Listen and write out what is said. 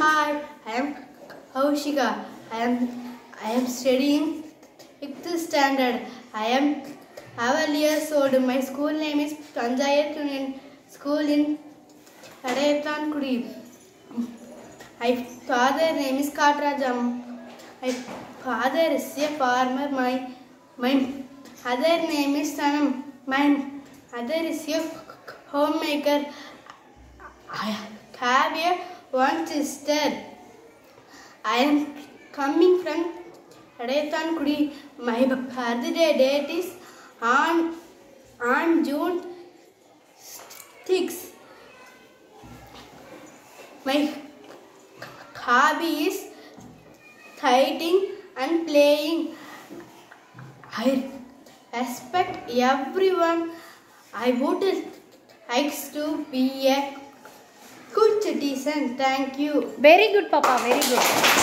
Hi, I am oh, Kaushika. I am I am studying sixth standard. I am 12 years old. My school name is Panchayat Union School in Kudi. My father name is Katrajam. My father is a farmer. My my other name is Sanam. My other is a homemaker. I have a one sister. I am coming from Kudi. My birthday date is on on June 6. My hobby is fighting and playing. I respect everyone. I would like to be a decent. Thank you. Very good, Papa. Very good.